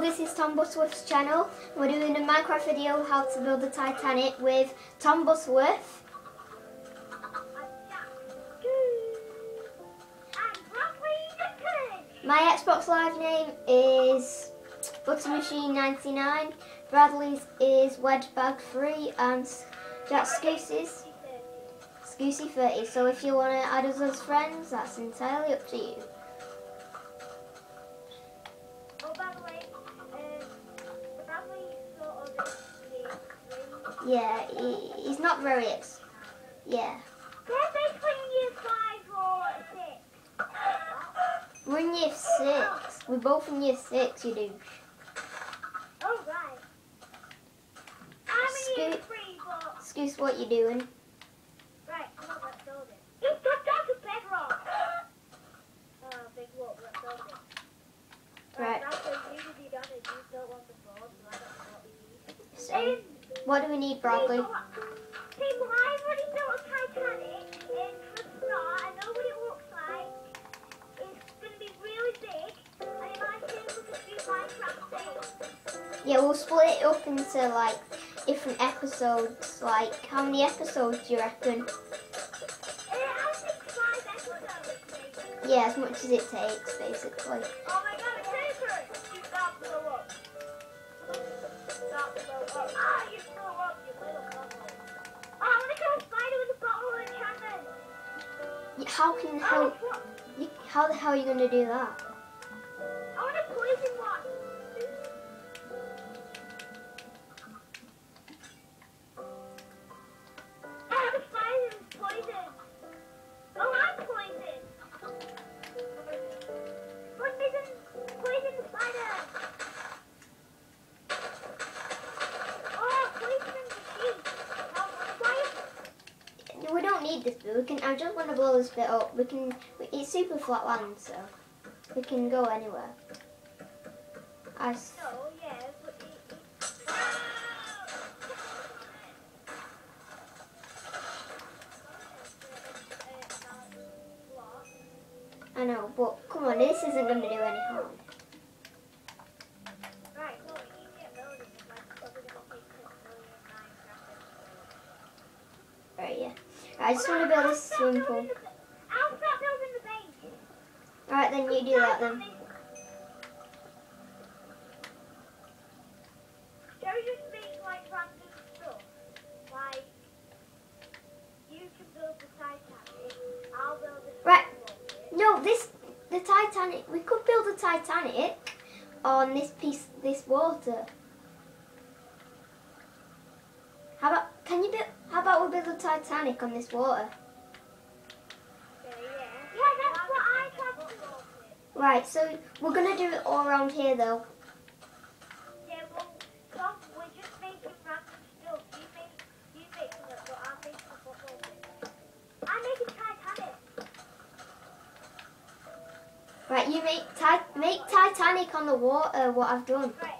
This is Tom Butterworth's channel. We're doing a Minecraft video how to build a Titanic with Tom Butterworth. My Xbox Live name is ButtyMachine99, Bradley's is Webbedbag3 and Jack Skusey's Skusey30. So if you want to add us as friends, that's entirely up to you. Yeah, he, he's not very ex. Yeah. We're in year six. We're both in year six, you douche. Oh, right. I'm in year three, but... Excuse what you doing. Right, come on, let's build it. Got down to bedrock. Oh, big whoop, let's build. Right. That's what you you don't want the so I don't know what we need. So, what do we need, Bradley? See, well, I've already built Titanic, and for start, I know what it looks like. It's going to be really big, and it might take a few Minecraft days. Yeah, we'll split it up into like different episodes. Like, how many episodes do you reckon? And it has to be five episodes, maybe. Yeah, as much as it takes, basically. Oh my god! You got blow up. Blow up. Ah, you How can how how the hell are you gonna do that? I want a poison. This bit. We can. I just want to blow this bit up. We can. It's super flat land, so we can go anywhere. I s- No, yeah, but it, it, I know, but come on, this isn't gonna do any harm. Right, no, we need to get building. It's like probably gonna take six million Minecraft. Right, yeah. I just want to build this swimming pool. I'll start building the base. Alright, then you do that then. The the Right. No, this the Titanic. We could build a Titanic on this piece, this water. How about? Can you build? About we build Titanic on this water? Yeah, yeah. Yeah, that's what I tried to do. Right. So we're gonna do it all around here, though. Yeah, well, Tom, we're just making random stuff. You make, you make it, but I'm making a football pitch. I'm making Titanic. Right. You make ti- make Titanic on the water. What I've done. Right.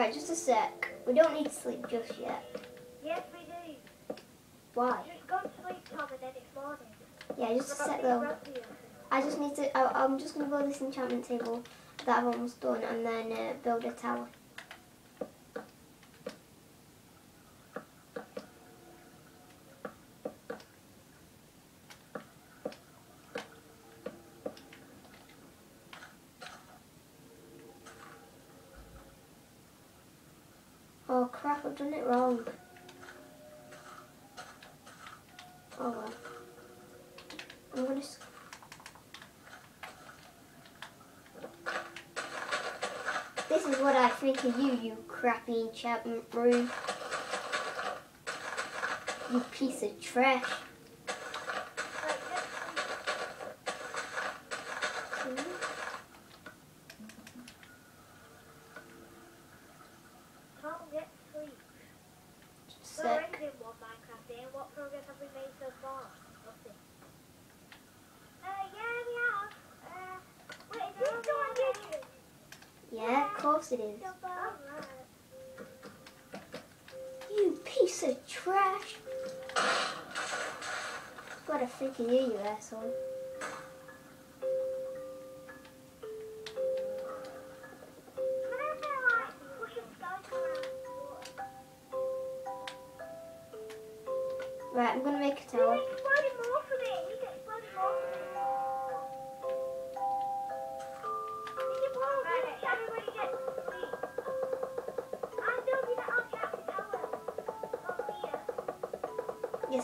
Right. Just a sec. We don't need to sleep just yet. Yes, we do. Why? Just go to sleep, Tom, and then it's morning. Yeah, just a sec though. I just need to. I, I'm just gonna build this enchantment table that I've almost done, and then uh, build a tower. Oh crap! I've done it wrong. Oh well. I'm gonna. This is what I think of you, you crappy enchantment room. You piece of trash. Right, just can't get sleep. We're Sick. ending one Minecraft day, and what progress have we made so far? Nothing. Uh, yeah, we have. Uh, wait, is this still on YouTube? It is. You piece of trash. What I think of you, you asshole.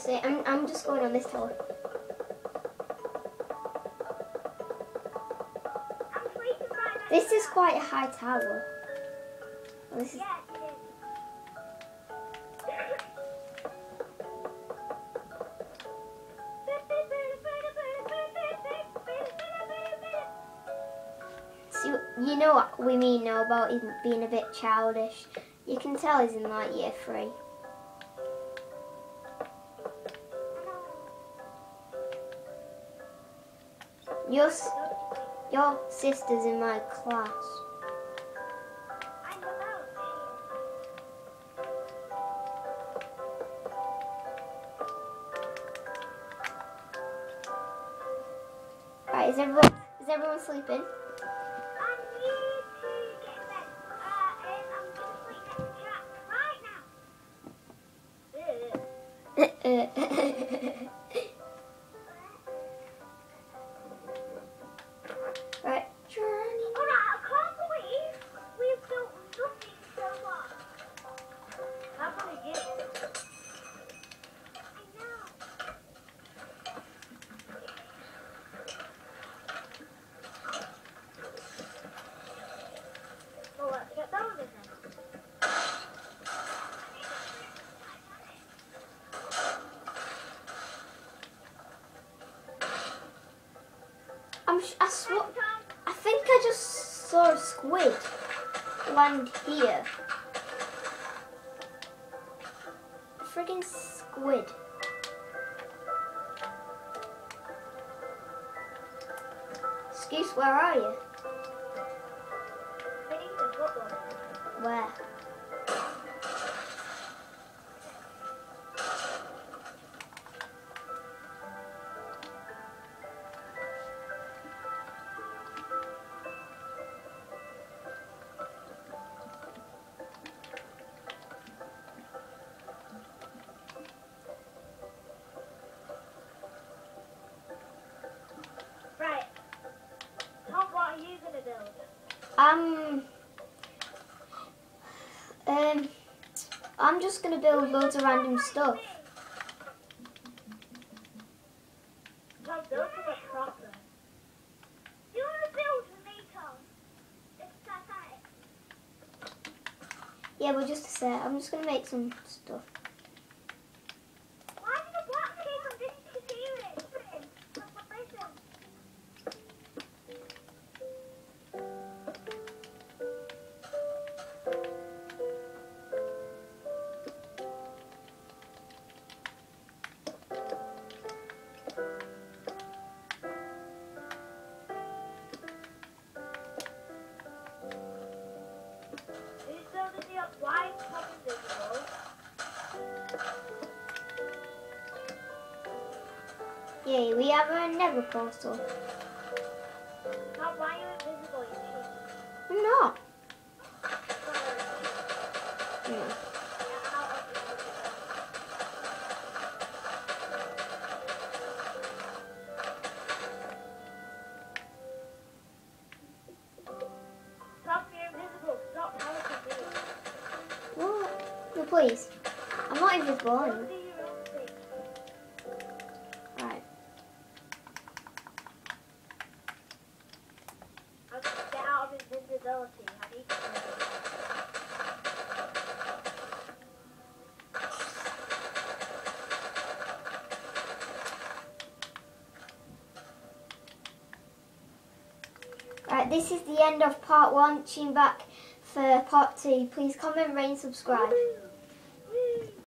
I'm. I'm just going on this tower. I'm sleeping right now. This is quite a high tower. Well, this is. Yes, it is. See, you know what we mean now about him being a bit childish. You can tell he's in like year three. Your your sister's in my class. Right, is everyone is everyone sleeping? I need to get in bed. Uh, I'm I sw- I think I just saw a squid land here. A friggin' squid. Excuse, where are you? we need a football. Where? I'm just gonna build loads of random stuff. Tom, build to it proper. You wanna build with me, Tom? It's Titanic. Yeah, but just a sec. I'm just gonna make some stuff. Yeah, we have a nether portal. Stop, why are you invisible? I'm not. Yeah. Get invisible. Stop, you're invisible. What? No, please. I'm not even invisible. This is the end of part one. Tune back for part two. Please comment, rate, and subscribe.